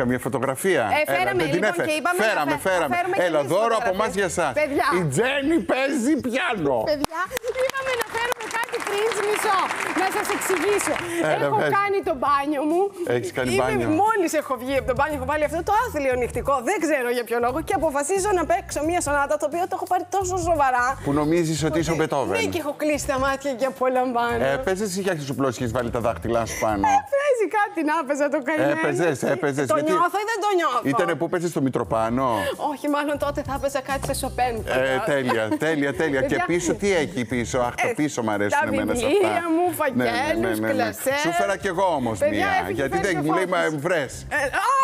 καμία φωτογραφία. Ε, φέραμε, δεν την λοιπόν, έφερε. και είπαμε να φέραμε, φε- φέραμε. να φέρουμε και Έλα, εμείς δώρο από εμάς φωτογραφίες. για εσάς. Παιδιά. Η Τζέννη παίζει πιάνο. Παιδιά, είπαμε να φέρουμε κάτι cringe μισό. Να σας εξηγήσω. Έλα, έχω πες. κάνει το μπάνιο μου. Έχεις κάνει Είμαι- μπάνιο. Μόλις έχω βγει από το μπάνιο, έχω βάλει αυτό το άθλιο νυχτικό. Δεν ξέρω για ποιο λόγο. Και αποφασίζω να παίξω μία σονάτα το οποίο το έχω πάρει τόσο σοβαρά. Που νομίζεις ότι είσαι ο Ναι, Μπετόβεν. και έχω κλείσει τα μάτια και απολαμβάνω. Ε, Πες εσύ για σου πλώσει και έχεις βάλει τα δάχτυλά σου πάνω. Παίζει κάτι να έπαιζα το καημένο. Έπαιζες, έπαιζες, Το γιατί- νιώθω ή δεν το νιώθω; Ήτανε που παίζεις στο Μητροπάνο. Όχι, μάλλον τότε θα έπαιζα κάτι σε Σοπέν. Ε, τέλεια, τέλεια, τέλεια. και Παιδιά, πίσω τι έχει πίσω; Αχ, το Ε, πίσω μου αρέσουν τα εμένα σε αυτά. βιβλία μου, Ναι, ναι, ναι, φακέλους, ναι, ναι. κλασσές. Σου φέρα κι εγώ όμως Παιδιά, μία. έφυγε Γιατί φέρει δεν το μου λέει, μα φώτος. βρες. Ε, α!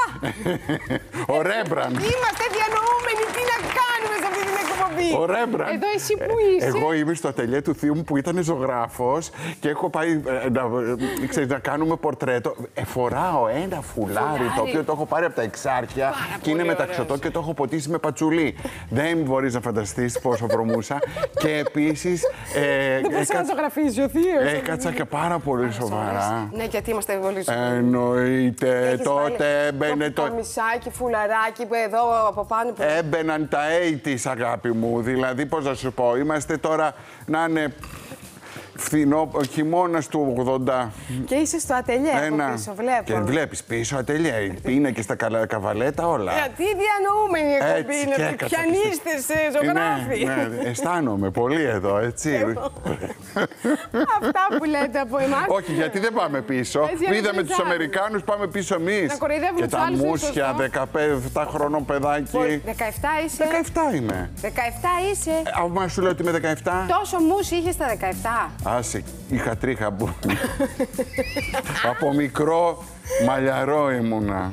Ο Ρέμπραντ. Είμαστε διανοούμενοι. Τι να κάνουμε σε αυτή την εκπομπή. Ο Ρέμπραντ. Εδώ εσύ που είσαι. Εγώ είμαι στο ατελιέ του θείου μου που ήταν ζωγράφος και έχω πάει ε, να, ε, ξέρεις, να κάνουμε πορτρέτο. Ε, φοράω ένα φουλάρι, Φουλάρι. το οποίο το έχω πάρει από τα εξάρχεια Πάρα και είναι πολύ μεταξωτό ωραίος. και το έχω ποτίσει με πατσουλί. Δεν μπορείς να φανταστείς πόσο βρωμούσα. και επίσης. Ε, Δεν μπορούσα να το γραφίζει ο θείος. Έκατσα και πάρα πολύ σοβαρά. Ναι, γιατί είμαστε πολύ σοβαροί. Εννοείται, Έχεις τότε βάλει έμπαινε το το. καμισάκι, φουλαράκι που εδώ από πάνω. Που... Έμπαιναν τα 80's, αγάπη μου. Δηλαδή, πώς να σου πω, είμαστε τώρα να είναι φθηνό, χειμώνας του 80. Και είσαι στο ατελιέ από πίσω, βλέπω. Και βλέπεις πίσω ατελιέ. Είναι και στα καλα- καβαλέτα όλα. Γιατί διανοούμενη η εκπομπή Έτσι, είναι. και ότι έκατσα Πιανίστες, ε, ζωγράφοι. Ναι, ναι, αισθάνομαι πολύ εδώ, έτσι. Αυτά που λέτε από εμάς. Όχι, γιατί δεν πάμε πίσω. Έτσι, για να Είδαμε τους τριζάρουμε. Αμερικάνους, πάμε πίσω εμείς. Να κοροϊδεύουμε Και τους τα άλλους, είναι μουσια, σωστό. 15 χρονών παιδάκι. 17 είσαι; 17 είμαι. 17 είσαι. Ε, Αν σου λέω ότι είμαι 17. Τόσο μουσι είχες στα 17. Άσε, είχα τρίχα που... Από μικρό μαλλιαρό ήμουνα.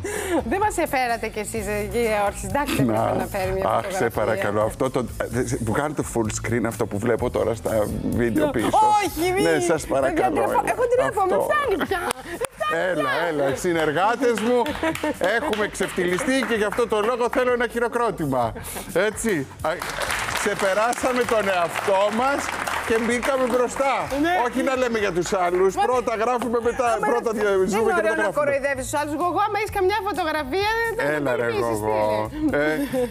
Δεν μας εφέρατε κι εσείς, κύριε Όρσης. Εντάξει, δεν πρέπει να φέρει μια Αχ, φωτογραφία. σε παρακαλώ. Αυτό το... Που κάνετε full screen αυτό που βλέπω τώρα στα βίντεο πίσω. Όχι, μη. Ναι, σας παρακαλώ. Παιδιά, έλα. Εγώ τρέφομαι, Αυτό. φτάνει πια. Έλα, έλα, συνεργάτες μου, έχουμε ξεφτυλιστεί και γι' αυτό το λόγο θέλω ένα χειροκρότημα. Έτσι, α, ξεπεράσαμε τον εαυτό μας και μπήκαμε μπροστά. Ναι. Όχι να λέμε για τους άλλους, πρώτα γράφουμε μετά, Άμα πρώτα είναι- δια- Δεν ζούμε είναι και ωραίο μετά να γράφουμε. κοροϊδεύεις τους άλλους. Εγώ, άμα έχεις καμιά φωτογραφία, δεν θα Έλα το ρε πεις, εγώ. στείλε. Ε,